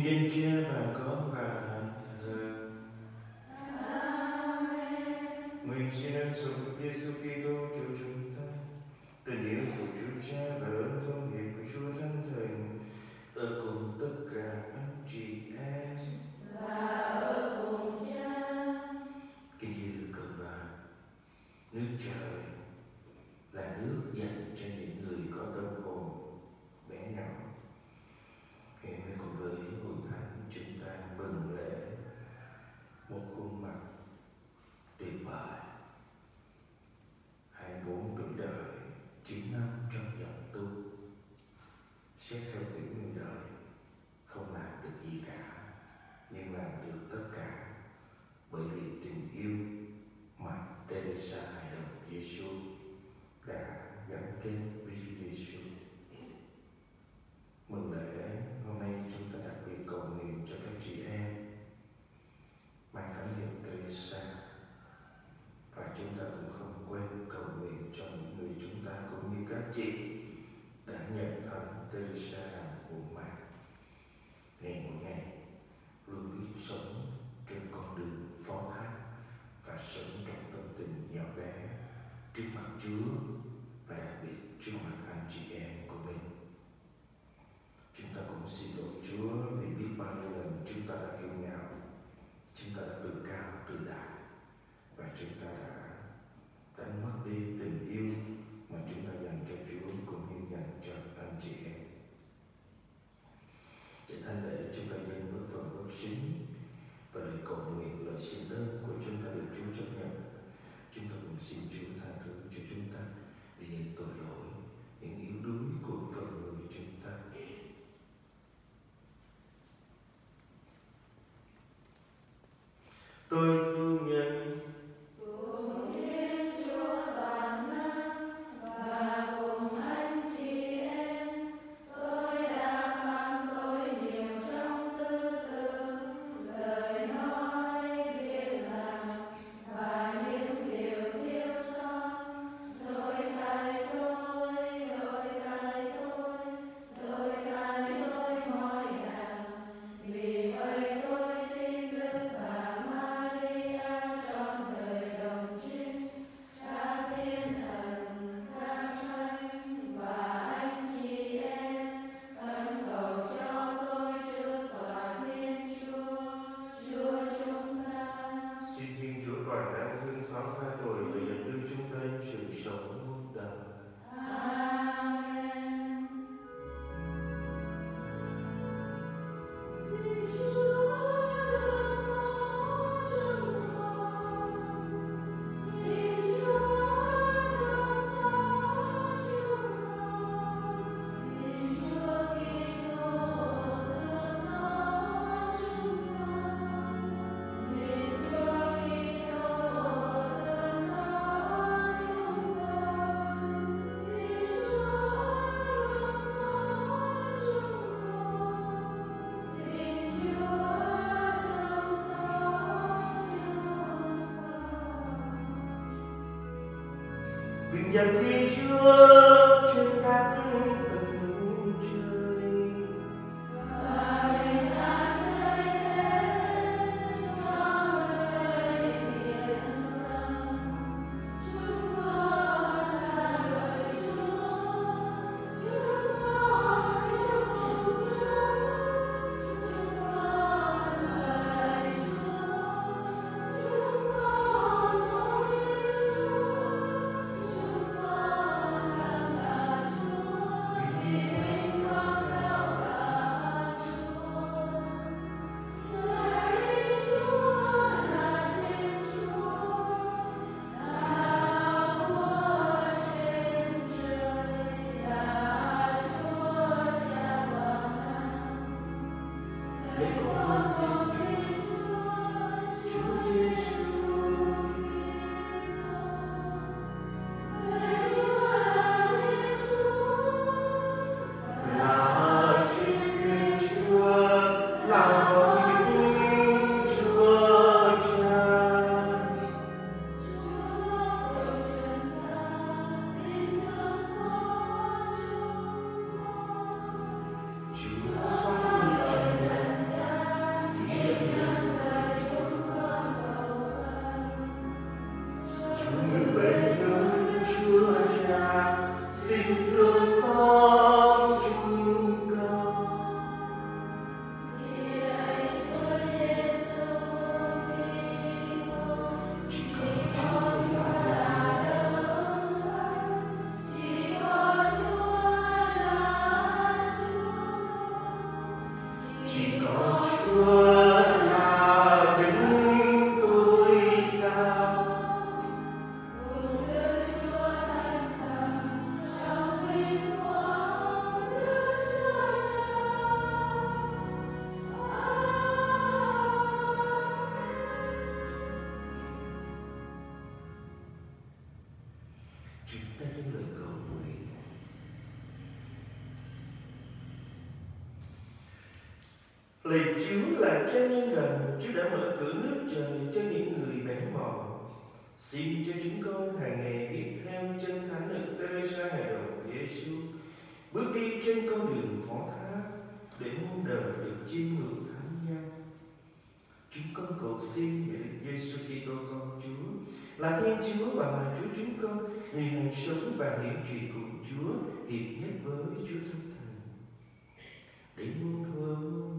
nhưng danh nhật khi chưa chuyên tắt là Thiên Chúa và là Chúa chúng con, người hàng sống và hiện chuyện của Chúa, hiệp nhất với Chúa Thánh Thần. Đến muôn hương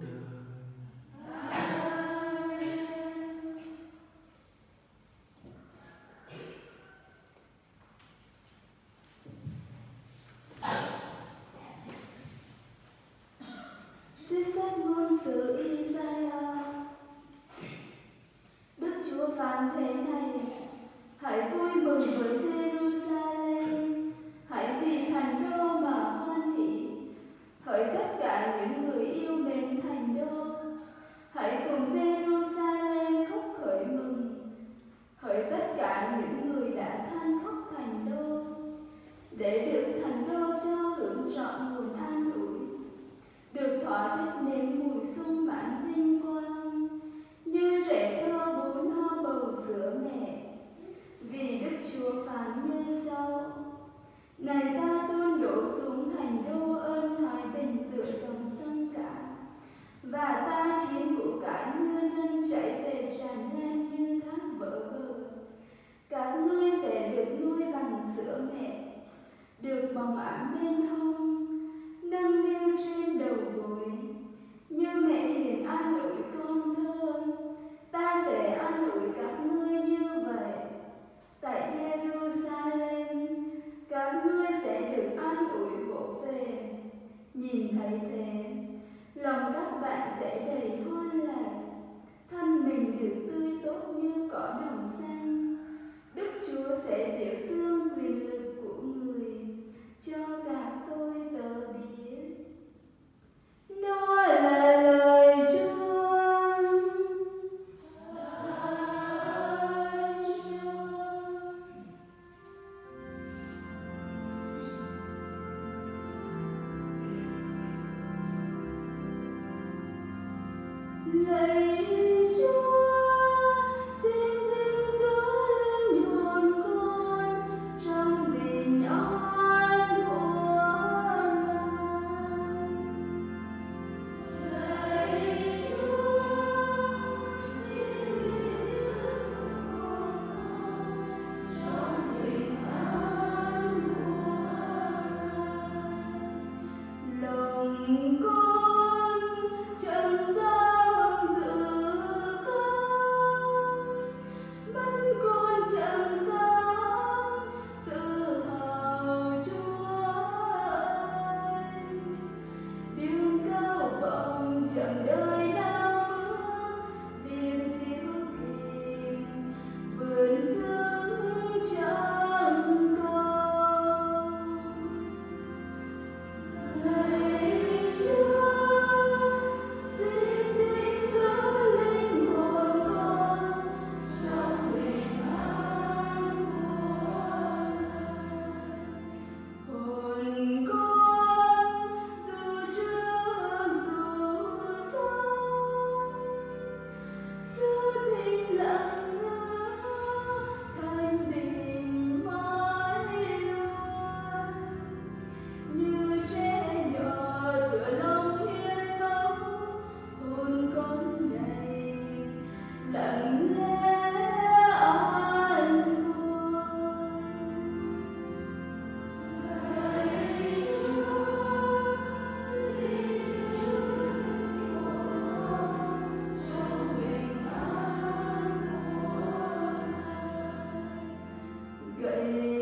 gậy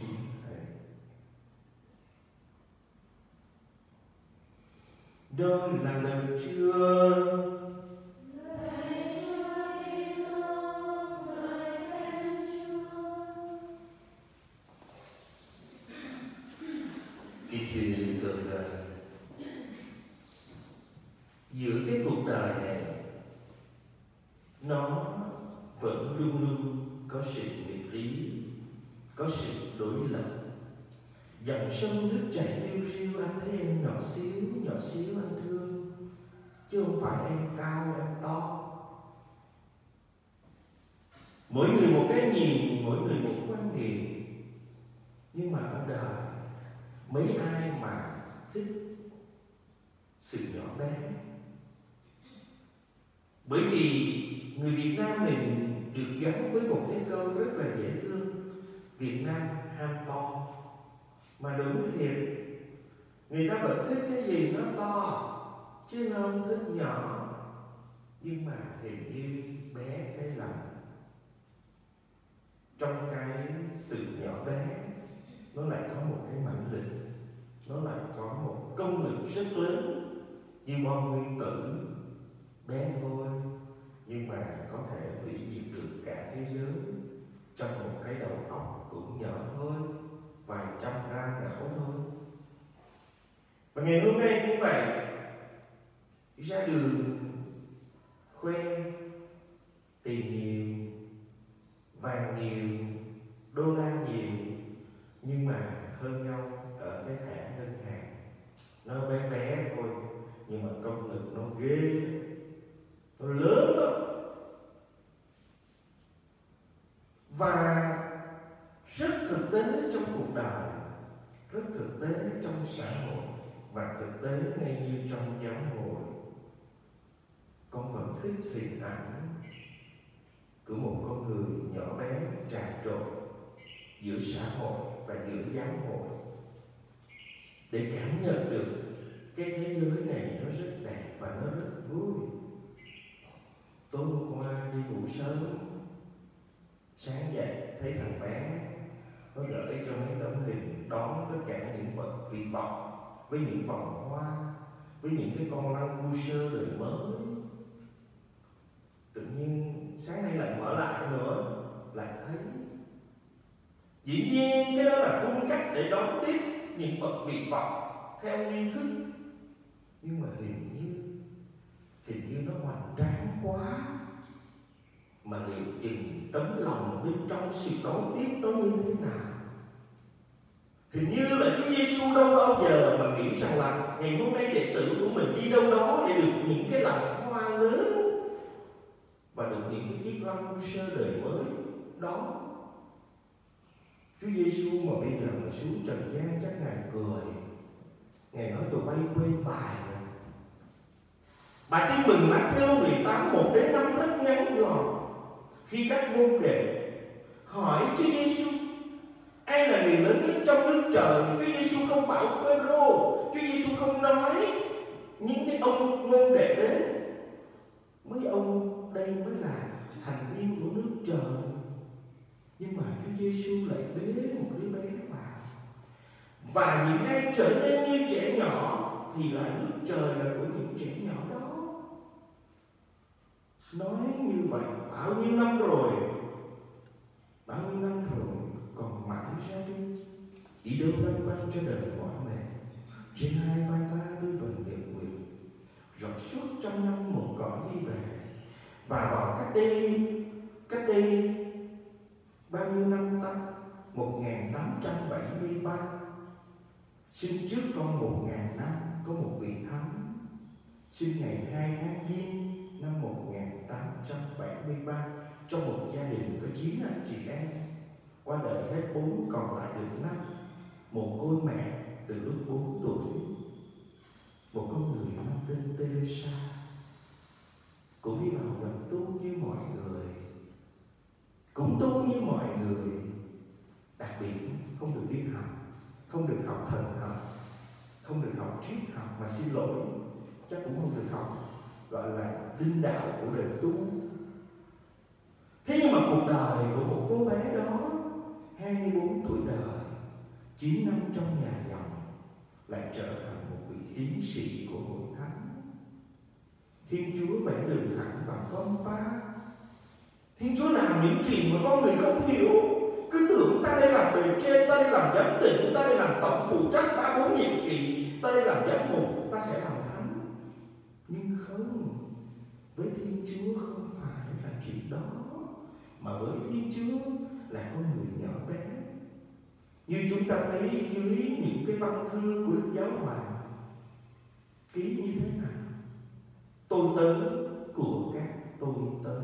chính thể Đó là lời chưa Mỗi người một cái nhìn, mỗi người một quan niệm. Nhưng mà ở đời Mấy ai mà thích sự nhỏ bé? Bởi vì người Việt Nam mình được gắn với một cái câu rất là dễ thương Việt Nam ham to. Mà đúng thiệt Người ta vẫn thích cái gì nó to Chứ nó không thích nhỏ. Nhưng mà hình như bé cái lòng trong cái sự nhỏ bé, Nó lại có một cái mạnh lực Nó lại có một công lực rất lớn. Như bom nguyên tử Bé thôi, Nhưng mà có thể hủy diệt được cả thế giới Trong một cái đầu óc cũng nhỏ thôi, Vài trăm gram não thôi. Và ngày hôm nay cũng vậy Ra đường, Khoe, tìm nhiều Vàng nhiều, Đô la nhiều, Nhưng mà hơn nhau ở cái thẻ ngân hàng. Nó bé bé thôi, Nhưng mà công lực nó ghê. Nó lớn lắm. Và rất thực tế trong cuộc đời, rất thực tế trong xã hội, và thực tế ngay như trong giáo hội. Con vẫn thích hình ảnh của một con người nhỏ bé trà trộn giữa xã hội và giữa giáo hội để cảm nhận được cái thế giới này nó rất đẹp và nó rất vui. Tối hôm qua đi ngủ sớm, sáng dậy thấy thằng bé nó gửi cho mấy tấm hình đón tất cả những vật vị vọng với những vòng hoa, với những cái con lăng cu sơ đời mới. Tự nhiên sáng nay lại mở lại nữa, lại thấy. Dĩ nhiên cái đó là cung cách để đón tiếp những bậc vị vọng theo nghi thức. Nhưng mà hình như hình như nó hoành tráng quá. Mà liệu chừng tấm lòng bên trong sự đón tiếp đó như thế nào? Hình như là Chúa Giêsu đâu bao giờ mà nghĩ rằng là ngày hôm nay đệ tử của mình đi đâu đó để được những cái lòng hoa lớn và được những cái sơ đời mới đó. Chúa Giêsu mà bây giờ mà xuống trần gian chắc ngài cười. Ngài nói, tụi bay quên bài rồi. Bài tin mừng Matthew 18 1 đến 5 rất ngắn gọn. Khi các môn đệ hỏi Chúa Giêsu ai là người lớn nhất trong nước trời? Chúa Giêsu không bảo Phêrô. Chúa Giêsu không nói những cái ông môn đệ đến. Mấy ông đây mới là thành viên của nước trời. Nhưng mà Chúa Giêsu lại bế một đứa bé vào. Và những ai trở nên như trẻ nhỏ, thì là nước trời là của những trẻ nhỏ đó. Nói như vậy, bao nhiêu năm rồi? Bao nhiêu năm rồi còn mãi ra đi. Đi đâu lăn quanh cho đời mọi mẹ trên hai vai ta đôi vần đẹp nguyệt rồi suốt trăm năm một cõi đi về. Và vào cách đây cách đây bao nhiêu năm ta? 1873 Xin trước con 1000 năm có một vị thánh. Sinh ngày 2 tháng Giêng năm 1873 trong một gia đình có 9 anh chị em qua đời hết bốn còn lại được năm. Một cô mẹ từ lúc 4 tuổi. Một con người mang tên Teresa cũng đi vào gần tu như mọi người. Cũng tu như mọi người. Đặc biệt, không được đi học, không được học thần học, không được học triết học. Mà xin lỗi, chắc cũng không được học, gọi là, linh đạo của đời tu. Thế nhưng mà cuộc đời của một cô bé đó 24 tuổi đời 9 năm trong nhà dòng, lại trở thành một vị tiến sĩ của hội Thiên Chúa vẽ đường thẳng bằng con ta Thiên Chúa làm những chuyện mà con người không hiểu. Cứ tưởng ta đây làm bề trên, ta đây làm giám định, ta đây làm tổng phụ trách ba bốn nhiệm kỳ Ta đây làm giám mục, ta sẽ làm thánh. Nhưng không Với Thiên Chúa không phải là chuyện đó Mà với Thiên Chúa là con người nhỏ bé. Như chúng ta thấy dưới những cái văn thư của Đức Giáo Hoàng Ký như thế. nào tôi tớ của các tôi tớ.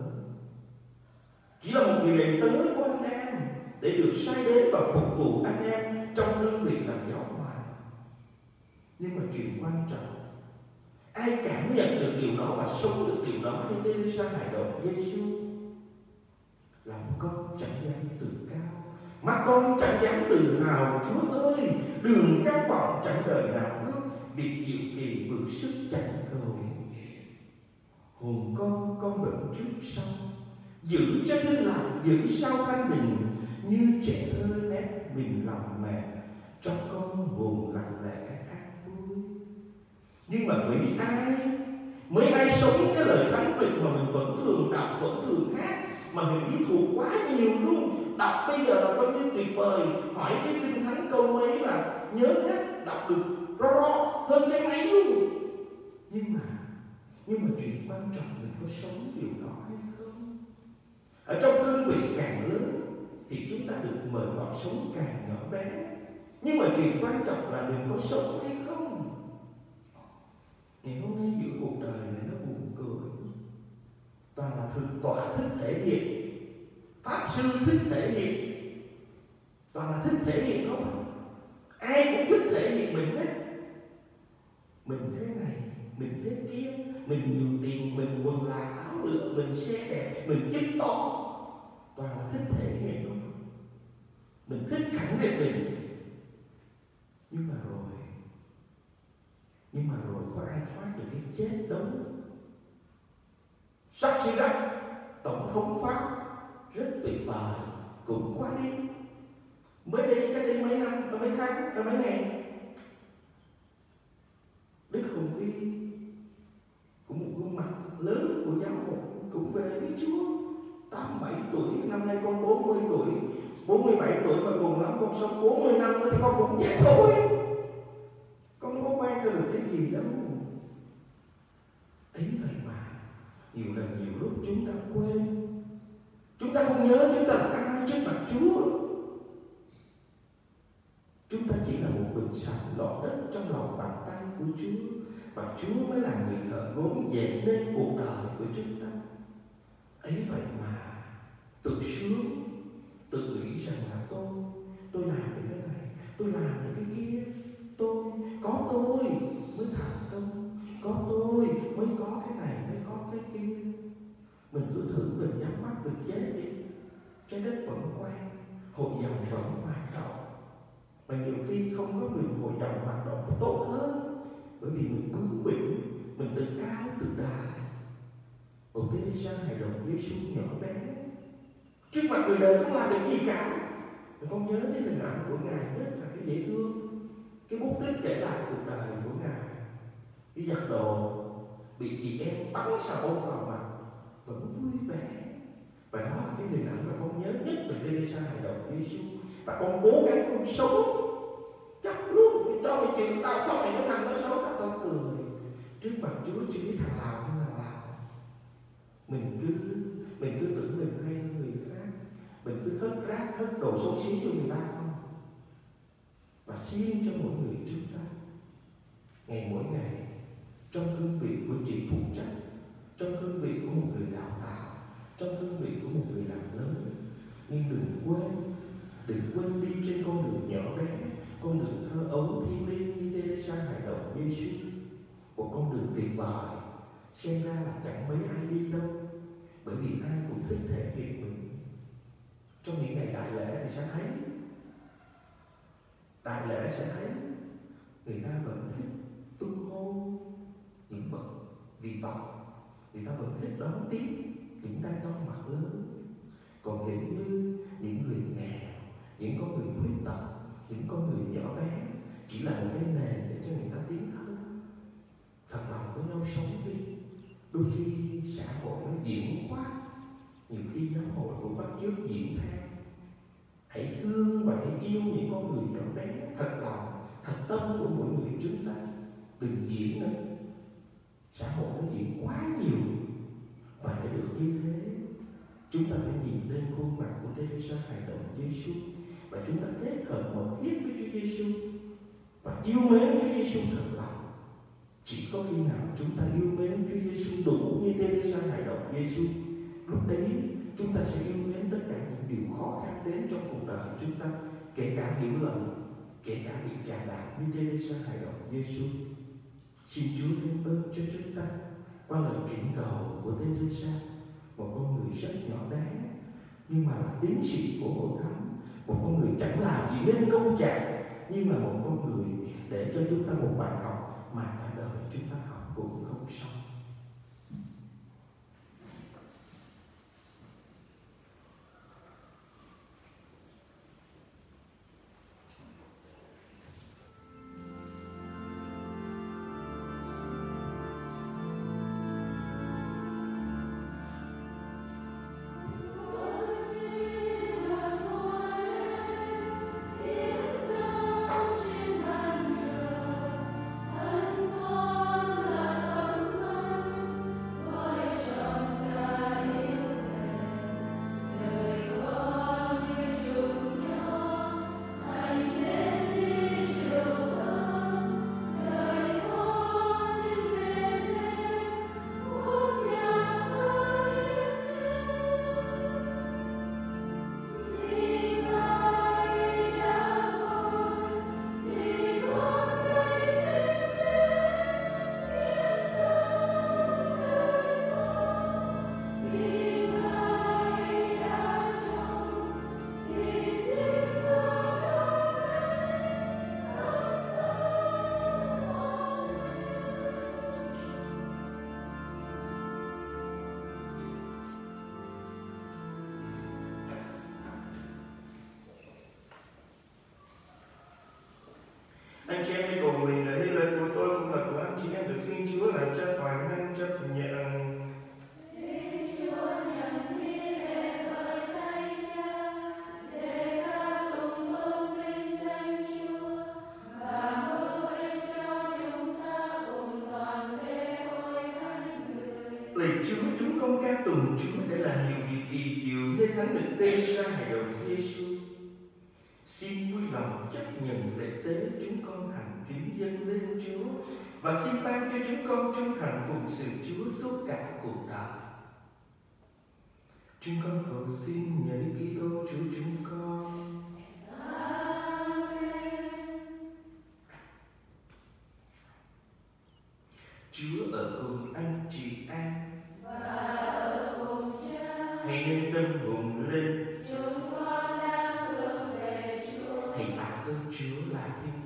Chỉ là một người đệ tớ của anh em để được sai đến và phục vụ anh em trong cương vị làm giáo hoàng. Nhưng mà chuyện quan trọng, ai cảm nhận được điều đó và sống được điều đó như Teresa hài đồng Giêsu lòng con chẳng dám tự cao. Mắt con chẳng dám tự hào Chúa ơi, đường các vọng chẳng đời nào bước việc diệu kỳ vượt sức chẳng cầu hồn con con vẫn trước sau. Giữ cho thân lành giữ sau thân mình. Như trẻ thơ nét mình lòng mẹ, cho con hồn lặng lẽ an vui. Nhưng mà mấy ai mấy ai sống cái lời thánh tịch mà mình vẫn thường đọc, vẫn thường hát, mà mình biết thuộc quá nhiều luôn. Đọc bây giờ là coi như tuyệt vời. Hỏi cái kinh thánh câu mấy là nhớ hết, đọc được rõ rõ hơn cái mấy luôn. Nhưng mà nhưng mà chuyện quan trọng mình có sống điều đó hay không? Ở trong cương vị càng lớn thì chúng ta được mời gọi sống càng nhỏ bé. Nhưng mà chuyện quan trọng là mình có sống hay không? Ngày hôm nay giữa cuộc đời này nó buồn cười. Toàn là thực tọa thích thể hiện. Pháp sư thích thể hiện. Toàn là thích thể hiện không? Ai cũng thích thể hiện mình hết mình thế kia mình nhiều tiền, mình quần là áo lựa mình xe đẹp, mình chức to toàn là thích thể hiện không mình thích khẳng định mình. Nhưng mà rồi, nhưng mà rồi có ai thoát được cái chết đâu sắc sĩ đắc tổng thống pháp rất tuyệt vời, cũng quá đi. Mới đây, cách đây mấy năm, mấy tháng, mấy ngày đức hùng uy cũng một gương mặt lớn của giáo hội cũng về với chúa. Tám, bảy tuổi, năm nay con 40 tuổi. 47 tuổi mà cùng lắm, con sống 40 năm nữa thì con cũng chết thôi. Con có mang cho được cái gì đâu. Ấy vậy mà, nhiều lần nhiều lúc chúng ta quên. Chúng ta không nhớ chúng ta là ai trước mặt chúa. Chúng ta chỉ là một bình sạch lọ đất trong lòng bàn tay của chúa. Và Chúa mới là người thợ gốm dệt nên cuộc đời của chúng ta ấy vậy mà tự sướng, tự nghĩ rằng là tôi tôi làm được cái này, tôi làm được cái kia. Tôi, có tôi mới thành công, có tôi mới có cái này, mới có cái kia. Mình cứ thử, mình nhắm mắt, mình chết đi. Trái đất vẫn quay, hội dòng vẫn hoạt động. Mà nhiều khi không có mình hội dòng hoạt động tốt hơn, bởi vì mình bướng bỉnh mình tự cao, tự đại một đi gian hài đồng Giêsu nhỏ bé. Trước mặt người đời không làm được gì cả mình không nhớ đến hình ảnh của ngài rất là cái dễ thương, cái bút tích kể lại cuộc đời của ngài. Đi giặt đồ bị chị em bắn xà bông vào mặt, vẫn vui vẻ. Và đó là cái hình ảnh mà con nhớ nhất về Teresa hài đồng Giêsu và con cố gắng con sống. Chắc luôn, cho mày chịu, tao cho mày nó thằng nó xấu các tao cười. Trước mặt Chúa chưa thằng nào hay nào mình cứ mình cứ tưởng mình hay hơn người khác. Mình cứ hất rác hất đồ xấu xí cho người ta không? Và xin cho mỗi người chúng ta. Ngày mỗi ngày, trong cương vị của chị phụ trách, trong cương vị của một người đào tạo, trong cương vị của một người làm lớn, nhưng đừng quên đừng quên đi trên con đường nhỏ bé, con đường thơ ấu, thiêng liêng như Teresa Hải Đồng Giêsu, của con đường tuyệt vời xem ra là chẳng mấy ai đi đâu. Bởi vì ai cũng thích thể hiện mình. Trong những ngày đại lễ thì sẽ thấy. Đại lễ sẽ thấy. Người ta vẫn thích tung hô những bậc vị vọng. Người ta vẫn thích đón tiếp những tay to mặt lớn. Còn hiện như những người nghèo, những con người khuyết tật, những con người nhỏ bé chỉ là một cái nền để cho người ta tiến thân. Thật lòng với nhau sống đi đôi khi xã hội nó diễn quá, nhiều khi giáo hội cũng bắt chước diễn theo. Hãy thương và hãy yêu những con người nhỏ bé, thật lòng, thật tâm của mỗi người chúng ta. Đừng diễn nữa. Xã hội nó diễn quá nhiều và để được như thế. Chúng ta phải nhìn lên khuôn mặt của Teresa hài đồng Giêsu và chúng ta kết hợp mật thiết với Chúa Giêsu và yêu mến Chúa Giêsu thật chỉ có khi nào chúng ta yêu mến Chúa Giêsu đủ như Teresa hài đồng Giêsu lúc đấy chúng ta sẽ yêu mến tất cả những điều khó khăn đến trong cuộc đời chúng ta, kể cả hiểu lầm, kể cả bị chà đạp như Teresa hài đồng Giêsu xin Chúa thêm ơn cho chúng ta qua lời chuyển cầu của Teresa một con người rất nhỏ bé, nhưng mà là tiến sĩ của hội thánh, một con người chẳng làm gì nên công trạng, nhưng mà một con người để cho chúng ta một bài anh chị em phụng sự Chúa suốt cả cuộc đời. Chúng con cầu xin nhờ Đức Kitô Chúa chúng con. Chúa ở cùng anh chị em. Hãy nâng tâm hồn lên Hãy tạ ơn Chúa là Thiên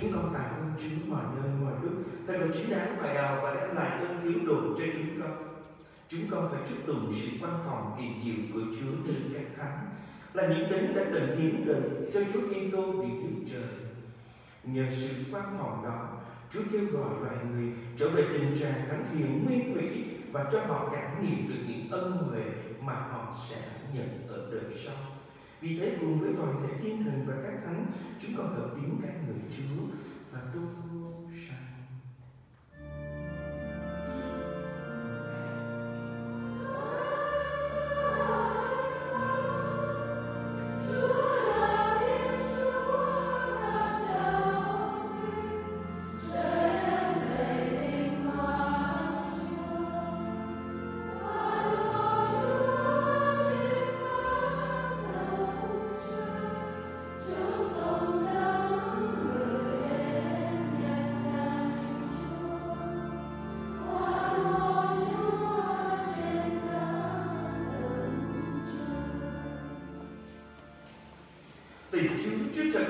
Chúng con tạ ơn Chúa mọi nơi mọi lúc. Thật là chính đáng bài đầu và đem lại ơn cứu độ cho chúng con. Chúng con phải chúc tụng sự quan phòng kỳ diệu của Chúa đến các thánh là những đấng đã từng hiến đời cho Chúa Kitô vì nước Trời. Nhờ sự quan phòng đó, Chúa kêu gọi loài người trở về tình trạng thánh thiện nguyên thủy và cho họ cảm nghiệm được những ân huệ mà họ sẽ nhận ở đời sau. Vì thế cùng với toàn thể thiên thần và các thánh, chúng con hợp tiếng ca ngợi Chúa và tu.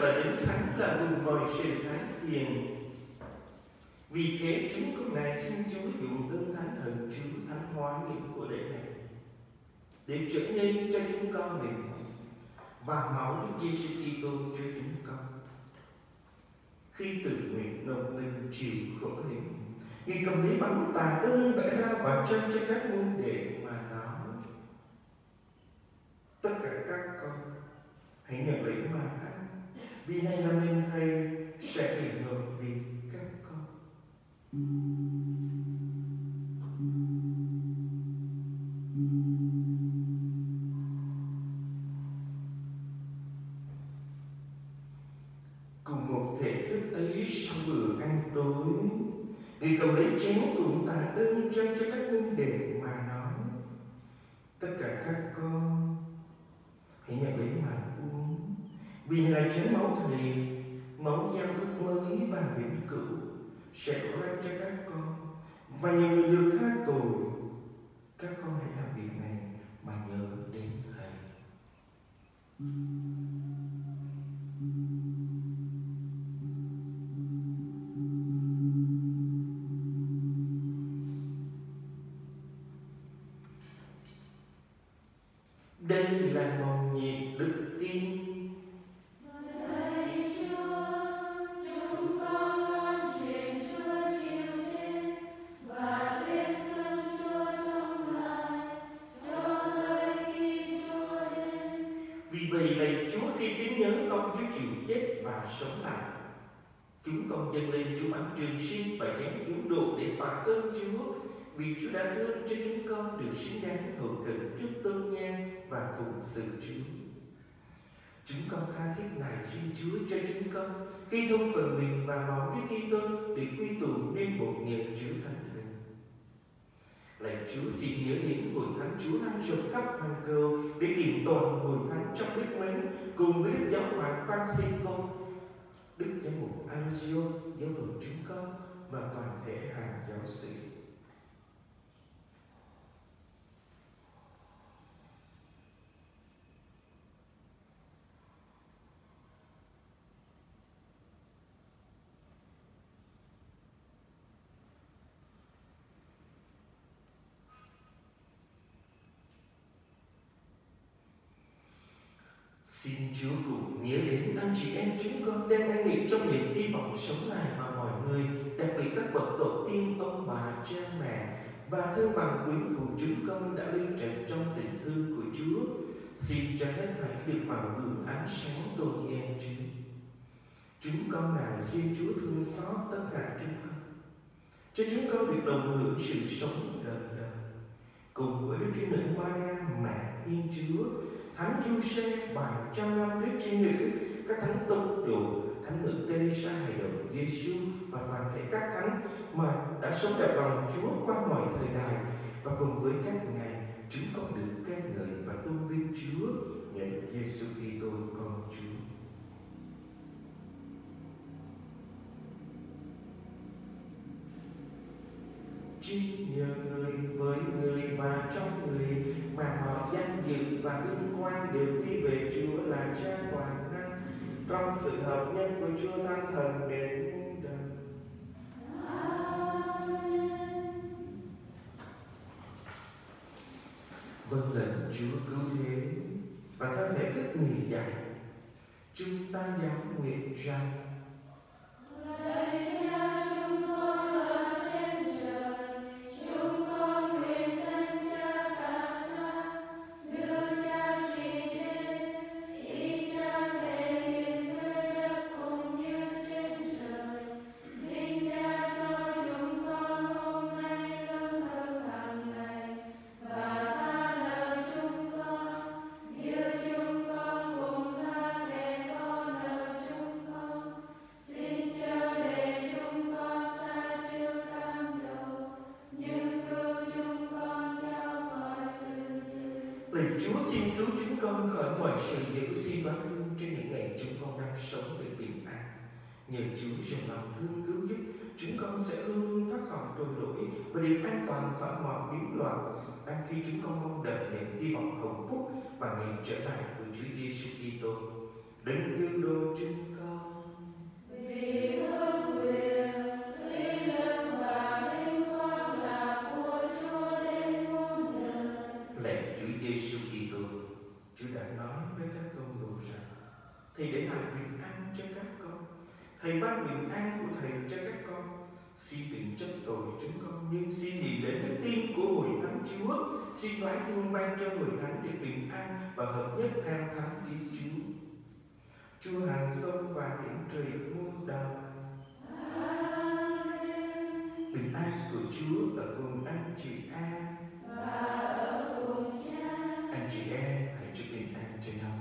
Là đấng thánh là nguồn mọi sự thánh hiền. Vì thế, chúng con này xin Chúa dùng ơn thánh thần Chúa thánh hóa những của lễ này. Để trở nên cho chúng con mình và máu Đức Giêsu Kitô cho chúng con. Khi tự nguyện nộp mình chịu khổ hình Ngài cầm lấy bánh tà ơn vẽ ra và chân cho các môn đệ mà nói tất cả các con hãy nhận lấy mà vì này là mình thầy sẽ hiện ngược vì này là chén máu thầy, máu giao ước mới và vĩnh cửu sẽ đổ ra cho các con. Và nhiều người được tha tội, các con hãy làm việc này mà nhớ đến thầy. Đây là Xin Chúa đủ nhớ đến anh chị em chúng con đang an nghỉ trong niềm hy vọng sống lại mà mọi người, đặc biệt các bậc tổ tiên, ông bà, cha mẹ và thân bằng quyến thuộc chúng con đã lên trận trong tình thương của Chúa. Xin cho hết thảy được vào hưởng ánh sáng tôn nghiêm Chúa. Chúng con này xin Chúa thương xót tất cả chúng con, cho chúng con được đồng hưởng sự sống đời đời. Cùng với Đức Chúa Nữ Maria, Mẹ Thiên Chúa, Thánh Giuse, bài trăm năm Đức Trinh Nữ, các thánh tông đồ, thánh nữ Teresa hay đồng Giêsu và toàn thể các thánh mà đã sống đẹp lòng Chúa qua mọi thời đại và cùng với các ngài chúng con được khen ngợi và tôn vinh Chúa nhận Giêsu Kitô con Chúa. Chính nhờ người với người và trong người mà họ danh dự và vinh quang đều quy về Chúa là Cha toàn năng trong sự hợp nhất của Chúa Thánh Thần đến muôn đời. Vâng lệnh Chúa cứu thế và thân thể thức nghỉ dạy chúng ta dám nguyện rằng Trách tội chúng con. Nhưng xin nhìn đến đức tin của Hội Thánh Chúa Xin nói thương ban cho Hội Thánh được bình an Và hợp nhất theo Thánh Thiên Chúa. Chúa hàng sông và hiển trời muôn đời. Bình an của Chúa ở cùng anh chị An Và ở cùng cha. Anh chị em hãy chúc bình an cho nhau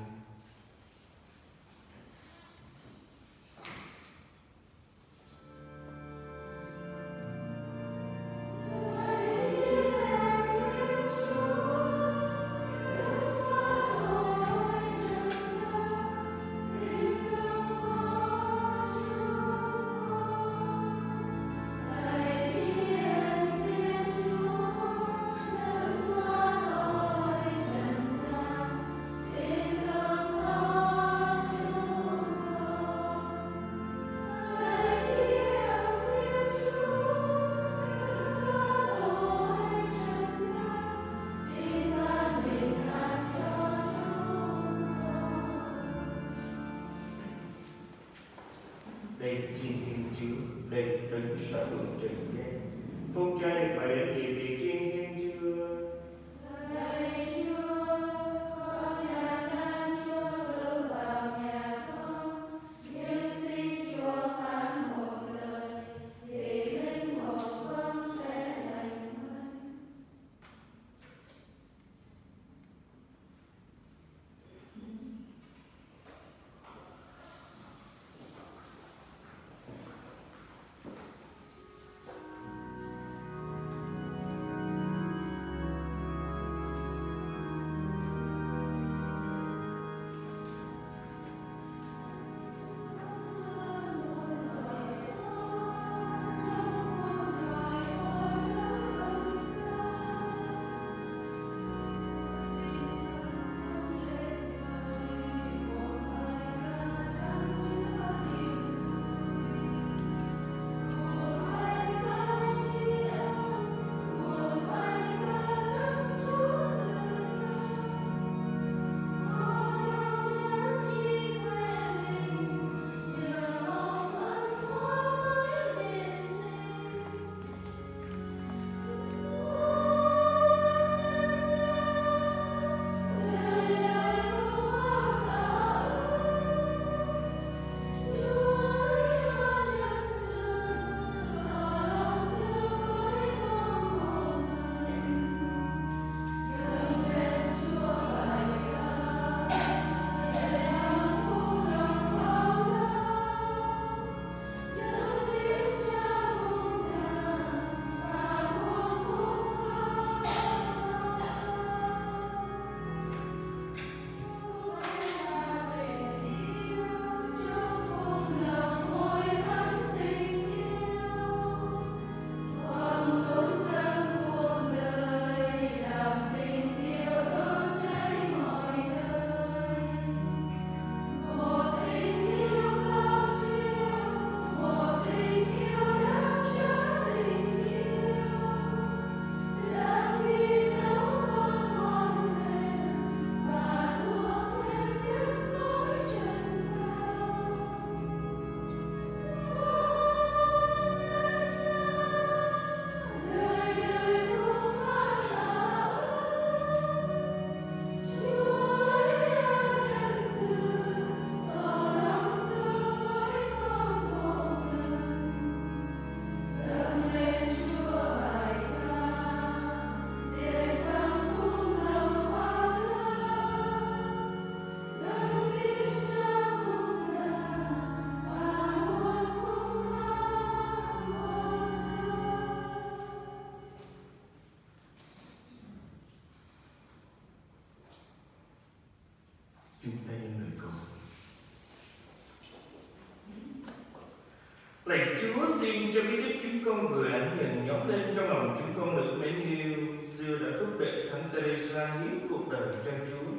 Chúa xin cho biết đức chúng con vừa lãnh nhận nhóm lên trong lòng chúng con nữ mến yêu, xưa đã thúc đẩy Thánh Teresa hiến cuộc đời cho Chúa.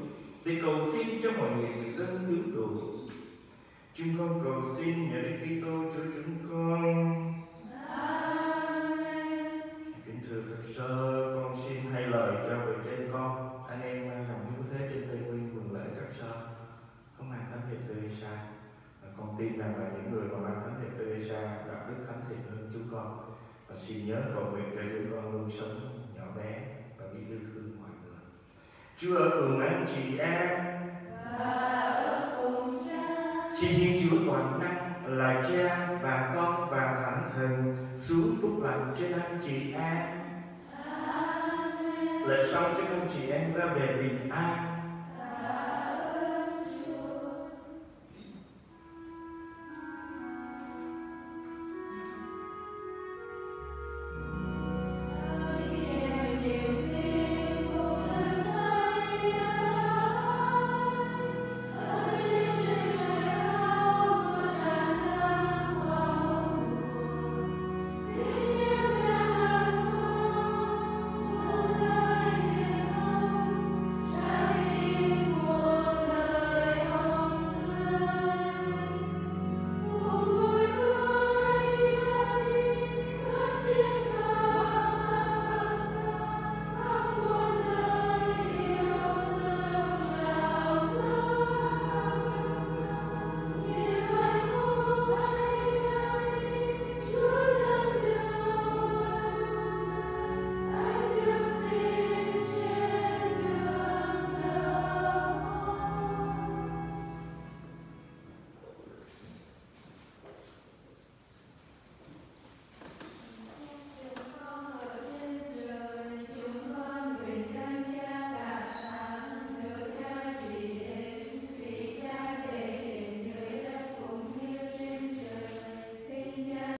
Để cầu xin cho mọi người được ơn cứu độ Chúng con cầu xin nhờ Đức tin